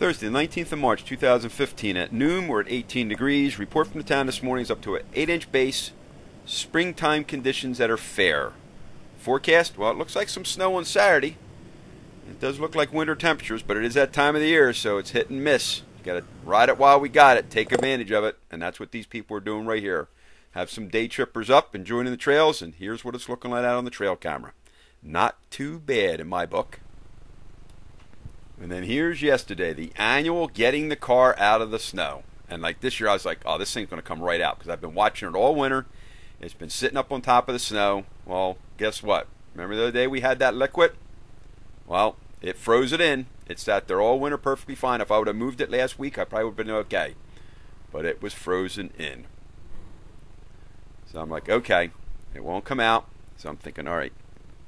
Thursday, the 19th of March, 2015. At noon, we're at 18 degrees. Report from the town this morning is up to an 8 inch base. Springtime conditions that are fair. Forecast, well, it looks like some snow on Saturday. It does look like winter temperatures, but it is that time of the year, so it's hit and miss. Got to ride it while we got it, take advantage of it, and that's what these people are doing right here. Have some day trippers up and joining the trails, and here's what it's looking like out on the trail camera. Not too bad in my book. And then here's yesterday, the annual getting the car out of the snow. And like this year, I was like, oh, this thing's going to come right out because I've been watching it all winter. It's been sitting up on top of the snow. Well, guess what? Remember the other day we had that liquid? Well, it froze it in. It sat there all winter perfectly fine. If I would have moved it last week, I probably would have been okay. But it was frozen in. So I'm like, okay, it won't come out. So I'm thinking, all right,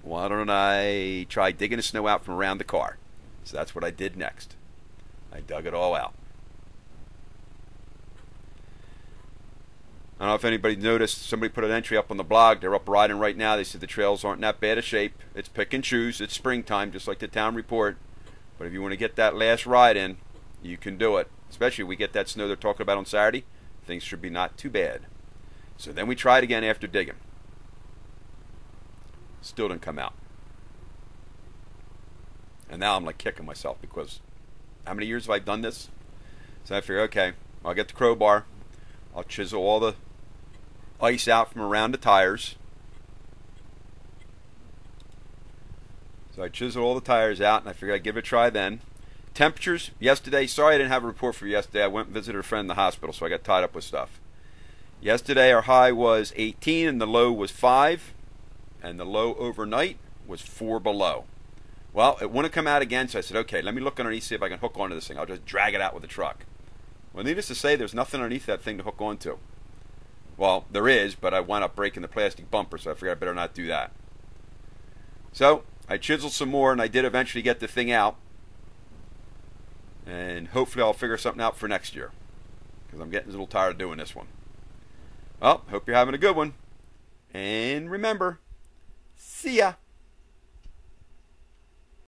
why don't I try digging the snow out from around the car? So that's what I did next. I dug it all out. I don't know if anybody noticed, somebody put an entry up on the blog. They're up riding right now. They said the trails aren't that bad a shape. It's pick and choose. It's springtime, just like the town report. But if you want to get that last ride in, you can do it. Especially if we get that snow they're talking about on Saturday. Things should be not too bad. So then we tried again after digging. Still didn't come out. And now I'm like kicking myself because how many years have I done this? So I figure, okay, I'll get the crowbar. I'll chisel all the ice out from around the tires. So I chisel all the tires out and I figured I'd give it a try then. Temperatures yesterday, sorry I didn't have a report for yesterday. I went and visited a friend in the hospital, so I got tied up with stuff. Yesterday our high was 18 and the low was 5, and the low overnight was 4 below. Well, it wouldn't come out again, so I said, okay, let me look underneath, see if I can hook onto this thing. I'll just drag it out with the truck. Well, needless to say, there's nothing underneath that thing to hook onto. Well, there is, but I wound up breaking the plastic bumper, so I figured I better not do that. So, I chiseled some more, and I did eventually get the thing out. And hopefully I'll figure something out for next year. Because I'm getting a little tired of doing this one. Well, hope you're having a good one. And remember, see ya.